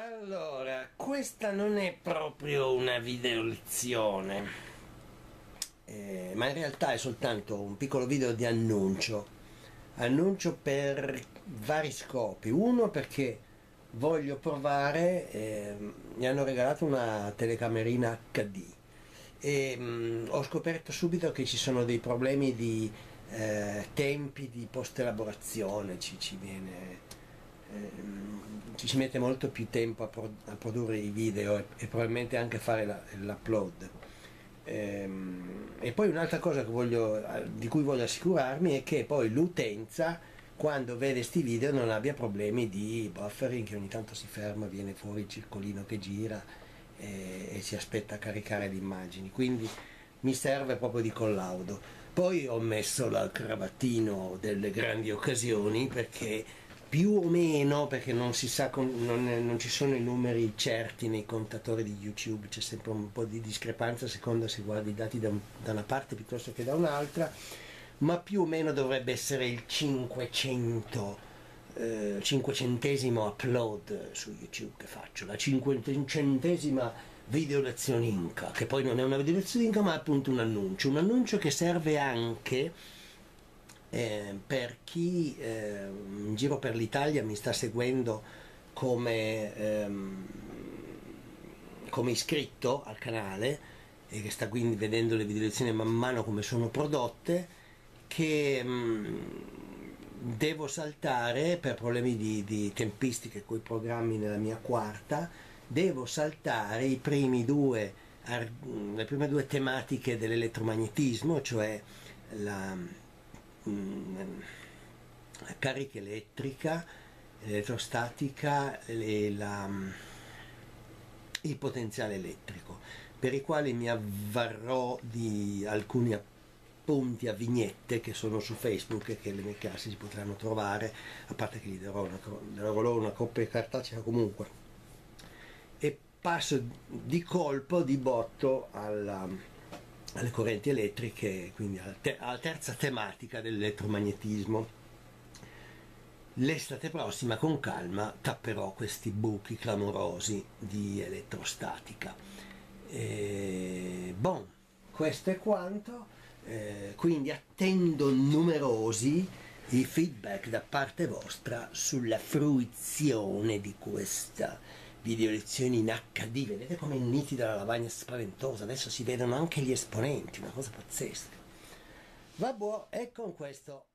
Allora, questa non è proprio una video lezione, eh, ma in realtà è soltanto un piccolo video di annuncio. Annuncio per vari scopi. Uno perché voglio provare, eh, mi hanno regalato una telecamerina HD e mh, mm, ho scoperto subito che ci sono dei problemi di eh, tempi di post elaborazione, ci, ci viene ci si mette molto più tempo a, pro a produrre i video e, e, probabilmente anche a fare l'upload. Ehm, e poi un'altra cosa voglio, di cui voglio assicurarmi è che poi l'utenza quando vede questi video non abbia problemi di buffering che ogni tanto si ferma, viene fuori il circolino che gira e, e si aspetta a caricare le immagini. Quindi mi serve proprio di collaudo. Poi ho messo il cravattino delle grandi occasioni perché più o meno perché non si sa non, non, ci sono i numeri certi nei contatori di YouTube c'è sempre un po' di discrepanza a seconda se guardi i dati da, da, una parte piuttosto che da un'altra ma più o meno dovrebbe essere il 500 eh, cinquecentesimo upload su YouTube che faccio la cinquecentesima video lezione Inca che poi non è una video lezione Inca ma è appunto un annuncio un annuncio che serve anche eh, per chi eh, in giro per l'Italia mi sta seguendo come, ehm, come iscritto al canale e che sta quindi vedendo le video lezioni man mano come sono prodotte che mh, mm, devo saltare per problemi di, di tempistiche con i programmi nella mia quarta devo saltare i primi due le prime due tematiche dell'elettromagnetismo cioè la carica elettrica, elettrostatica e la, il potenziale elettrico, per i quali mi avvarrò di alcuni appunti a vignette che sono su Facebook e che le mie classi si potranno trovare, a parte che gli darò, una, darò una coppia cartacea comunque. E passo di colpo, di botto alla alle correnti elettriche, quindi alla, te alla terza tematica dell'elettromagnetismo. L'estate prossima con calma tapperò questi buchi clamorosi di elettrostatica. E, bon, questo è quanto, eh, quindi attendo numerosi i feedback da parte vostra sulla fruizione di questa video lezioni in HD, vedete come è nitida la lavagna spaventosa, adesso si vedono anche gli esponenti, una cosa pazzesca. Vabbè, e con questo